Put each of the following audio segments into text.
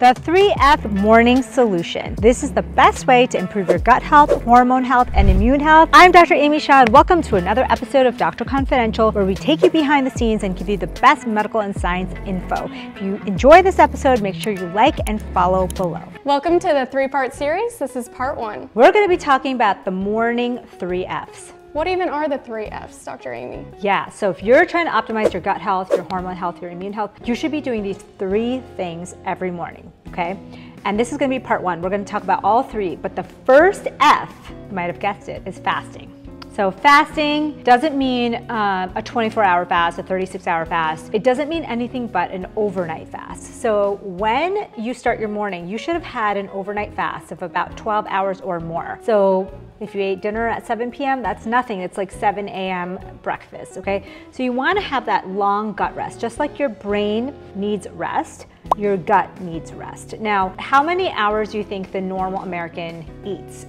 The 3F Morning Solution. This is the best way to improve your gut health, hormone health, and immune health. I'm Dr. Amy Shah, and welcome to another episode of Doctor Confidential, where we take you behind the scenes and give you the best medical and science info. If you enjoy this episode, make sure you like and follow below. Welcome to the three-part series. This is part one. We're going to be talking about the morning 3Fs. What even are the three F's, Dr. Amy? Yeah, so if you're trying to optimize your gut health, your hormone health, your immune health, you should be doing these three things every morning, okay? And this is gonna be part one. We're gonna talk about all three, but the first F, you might have guessed it, is fasting. So fasting doesn't mean um, a 24 hour fast, a 36 hour fast. It doesn't mean anything but an overnight fast. So when you start your morning, you should have had an overnight fast of about 12 hours or more. So if you ate dinner at 7 p.m., that's nothing. It's like 7 a.m. breakfast, okay? So you wanna have that long gut rest. Just like your brain needs rest, your gut needs rest. Now, how many hours do you think the normal American eats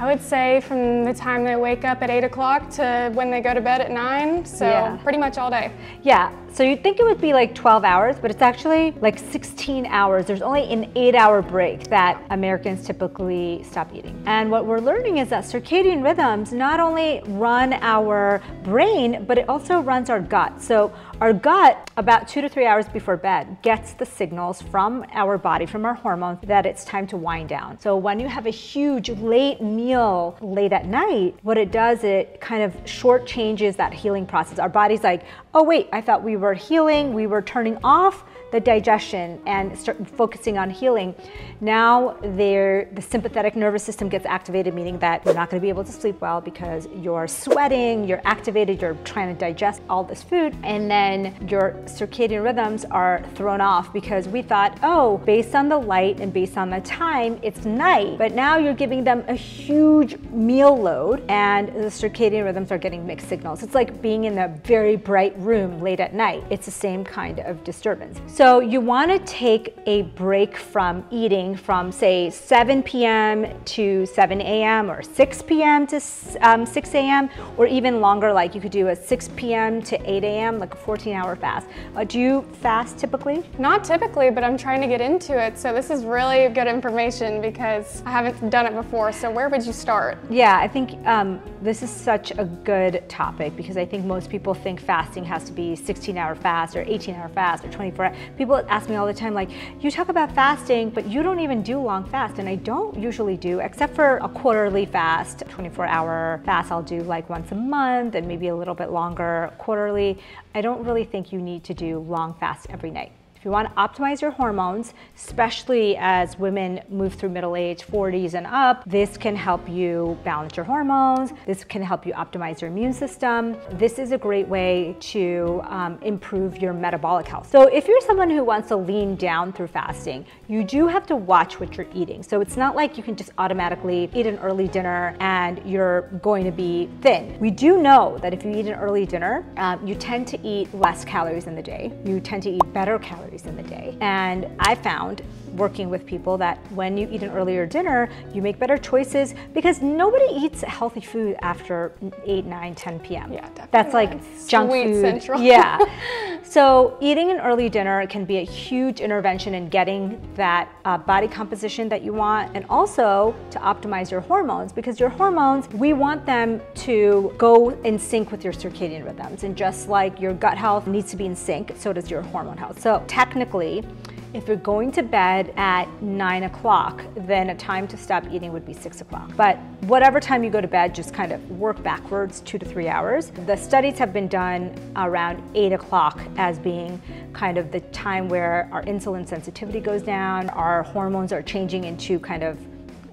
I would say from the time they wake up at 8 o'clock to when they go to bed at 9, so yeah. pretty much all day. Yeah, so you'd think it would be like 12 hours, but it's actually like 16 hours. There's only an eight hour break that Americans typically stop eating. And what we're learning is that circadian rhythms not only run our brain, but it also runs our gut. So our gut, about two to three hours before bed, gets the signals from our body, from our hormones, that it's time to wind down. So when you have a huge late meal late at night, what it does, it kind of short changes that healing process. Our body's like, oh wait, I thought we were healing, we were turning off the digestion and start focusing on healing. Now the sympathetic nervous system gets activated, meaning that you're not going to be able to sleep well because you're sweating, you're activated, you're trying to digest all this food, and then your circadian rhythms are thrown off because we thought, oh, based on the light and based on the time, it's night. But now you're giving them a huge meal load and the circadian rhythms are getting mixed signals. It's like being in a very bright room late at night. It's the same kind of disturbance. So you want to take a break from eating from say 7 p.m. to 7 a.m. or 6 p.m. to um, 6 a.m. or even longer like you could do a 6 p.m. to 8 a.m. like a 14 hour fast. Uh, do you fast typically? Not typically, but I'm trying to get into it. So this is really good information because I haven't done it before. So where would you start? Yeah, I think um, this is such a good topic because I think most people think fasting has to be 16 hour fast or 18 hour fast or 24 hour people ask me all the time, like, you talk about fasting, but you don't even do long fast. And I don't usually do, except for a quarterly fast, 24 hour fast, I'll do like once a month and maybe a little bit longer quarterly. I don't really think you need to do long fast every night. If you want to optimize your hormones, especially as women move through middle age, 40s and up, this can help you balance your hormones. This can help you optimize your immune system. This is a great way to um, improve your metabolic health. So if you're someone who wants to lean down through fasting, you do have to watch what you're eating. So it's not like you can just automatically eat an early dinner and you're going to be thin. We do know that if you eat an early dinner, um, you tend to eat less calories in the day. You tend to eat better calories calories in the day. And I found working with people that when you eat an earlier dinner, you make better choices because nobody eats healthy food after 8, 9, 10 p.m. Yeah, definitely. That's like junk food. Central. Yeah. so eating an early dinner can be a huge intervention in getting that uh, body composition that you want and also to optimize your hormones because your hormones, we want them to go in sync with your circadian rhythms. And just like your gut health needs to be in sync, so does your hormone health. So technically, if you're going to bed at nine o'clock, then a time to stop eating would be six o'clock. But whatever time you go to bed, just kind of work backwards two to three hours. The studies have been done around eight o'clock as being kind of the time where our insulin sensitivity goes down, our hormones are changing into kind of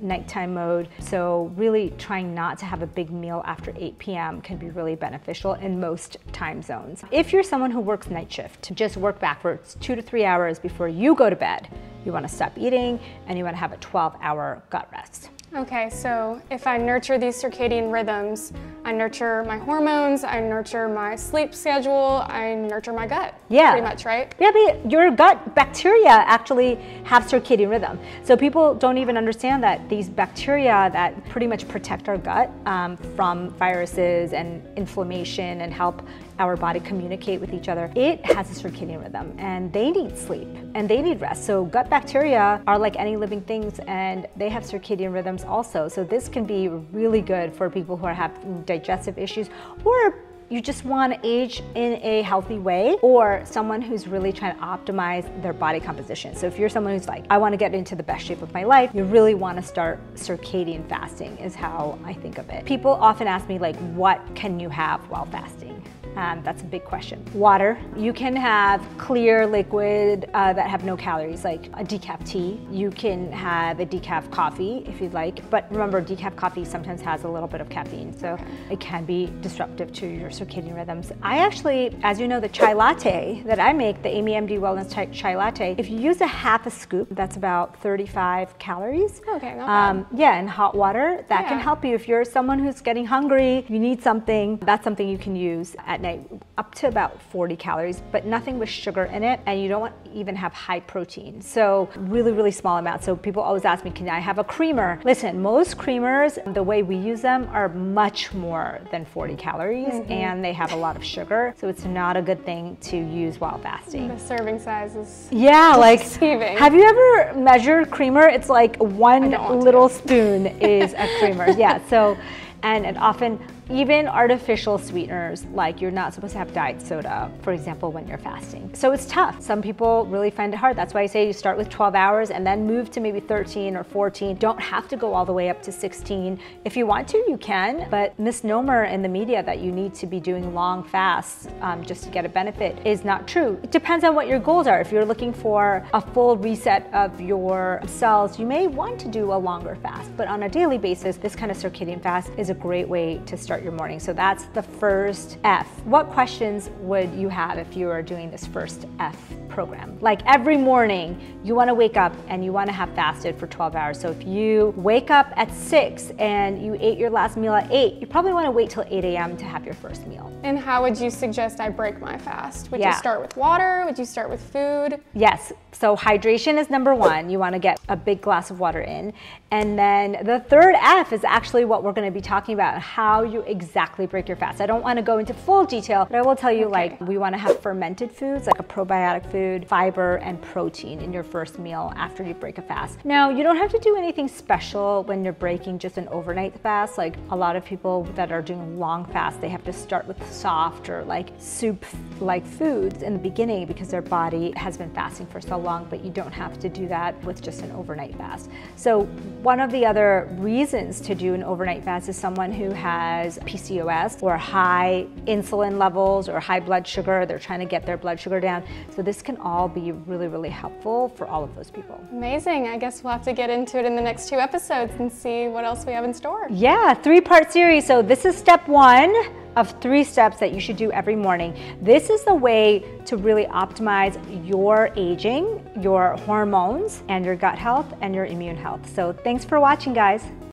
nighttime mode. So really trying not to have a big meal after 8 p.m. can be really beneficial in most time zones. If you're someone who works night shift, just work backwards two to three hours before you go to bed. You wanna stop eating and you wanna have a 12 hour gut rest. Okay, so if I nurture these circadian rhythms, I nurture my hormones, I nurture my sleep schedule, I nurture my gut. Yeah. Pretty much, right? Yeah, but your gut bacteria actually have circadian rhythm. So people don't even understand that these bacteria that pretty much protect our gut um, from viruses and inflammation and help our body communicate with each other, it has a circadian rhythm and they need sleep and they need rest. So gut bacteria are like any living things and they have circadian rhythms also. So this can be really good for people who are having digestive issues or you just want to age in a healthy way or someone who's really trying to optimize their body composition. So if you're someone who's like, I want to get into the best shape of my life, you really want to start circadian fasting is how I think of it. People often ask me like, what can you have while fasting? Um, that's a big question. Water. You can have clear liquid uh, that have no calories, like a decaf tea. You can have a decaf coffee if you'd like. But remember, decaf coffee sometimes has a little bit of caffeine, so it can be disruptive to your circadian rhythms. I actually, as you know, the chai latte that I make, the Amy MD Wellness chai, chai latte, if you use a half a scoop, that's about 35 calories. Okay, not bad. Um, yeah, and hot water, that yeah. can help you. If you're someone who's getting hungry, you need something, that's something you can use at night, up to about 40 calories, but nothing with sugar in it, and you don't want even have high protein. So really, really small amounts. So people always ask me, can I have a creamer? Listen, most creamers, the way we use them, are much more than 40 calories, mm-hmm. and they have a lot of sugar. So it's not a good thing to use while fasting. The serving size is yeah, like have you ever measured creamer? It's like one little spoon is a creamer. yeah, so and it often even artificial sweeteners, like you're not supposed to have diet soda, for example, when you're fasting. So it's tough. Some people really find it hard. That's why I say you start with 12 hours and then move to maybe 13 or 14. Don't have to go all the way up to 16. If you want to, you can, but misnomer in the media that you need to be doing long fasts um, just to get a benefit is not true. It depends on what your goals are. If you're looking for a full reset of your cells, you may want to do a longer fast, but on a daily basis, this kind of circadian fast is a great way to start start your morning. So that's the first F. What questions would you have if you were doing this first F program? Like every morning, you wanna wake up and you wanna have fasted for 12 hours. So if you wake up at six and you ate your last meal at eight, you probably wanna wait till 8 a.m. to have your first meal. And how would you suggest I break my fast? Would yeah. you start with water? Would you start with food? Yes, so hydration is number one. You wanna get a big glass of water in. And then the third F is actually what we're gonna be talking about, how you exactly break your fast. I don't wanna go into full detail, but I will tell you okay. like we wanna have fermented foods, like a probiotic food, fiber, and protein in your first meal after you break a fast. Now, you don't have to do anything special when you're breaking just an overnight fast. Like a lot of people that are doing long fasts, they have to start with soft or like soup-like foods in the beginning because their body has been fasting for so long, but you don't have to do that with just an overnight fast. So one of the other reasons to do an overnight fast is someone who has PCOS or high insulin levels or high blood sugar. They're trying to get their blood sugar down. So this can all be really, really helpful for all of those people. Amazing. I guess we'll have to get into it in the next two episodes and see what else we have in store. Yeah, three part series. So this is step one of three steps that you should do every morning. This is the way to really optimize your aging, your hormones, and your gut health and your immune health. So thanks for watching, guys.